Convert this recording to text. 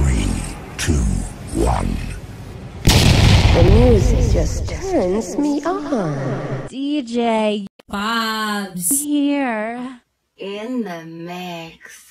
Three, two, one. The music just turns me on. DJ Bob's here. in the mix.